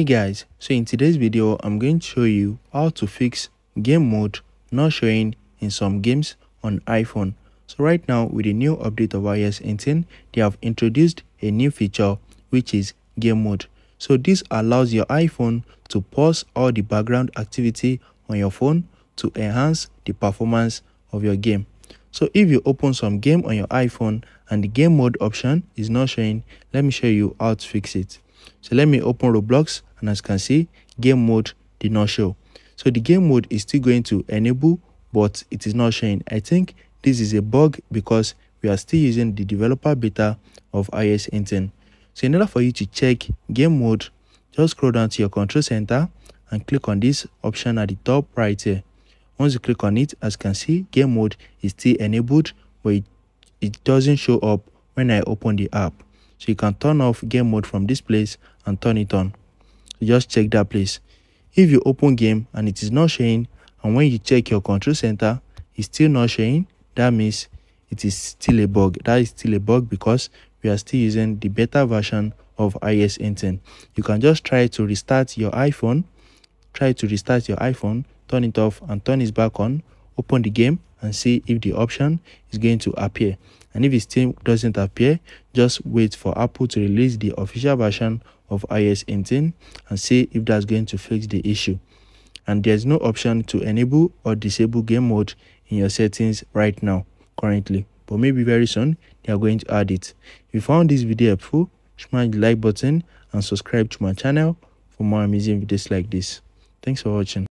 hey guys so in today's video i'm going to show you how to fix game mode not showing in some games on iphone. So right now with the new update of ios 18 they have introduced a new feature which is game mode. So this allows your iphone to pause all the background activity on your phone to enhance the performance of your game. So if you open some game on your iphone and the game mode option is not showing let me show you how to fix it so let me open roblox and as you can see game mode did not show. So the game mode is still going to enable but it is not showing. I think this is a bug because we are still using the developer beta of ios 18 so in order for you to check game mode just scroll down to your control center and click on this option at the top right here. Once you click on it as you can see game mode is still enabled but it, it doesn't show up when i open the app so you can turn off game mode from this place and turn it on. So just check that place. If you open game and it is not showing and when you check your control center it's still not showing that means it is still a bug. That is still a bug because we are still using the beta version of ios 18 you can just try to restart your iphone try to restart your iphone turn it off and turn it back on open the game and see if the option is going to appear and if it still doesn't appear just wait for apple to release the official version of ios 18 and see if that's going to fix the issue. And there's no option to enable or disable game mode in your settings right now currently. But maybe very soon they are going to add it. If you found this video helpful smash the like button and subscribe to my channel for more amazing videos like this. Thanks for watching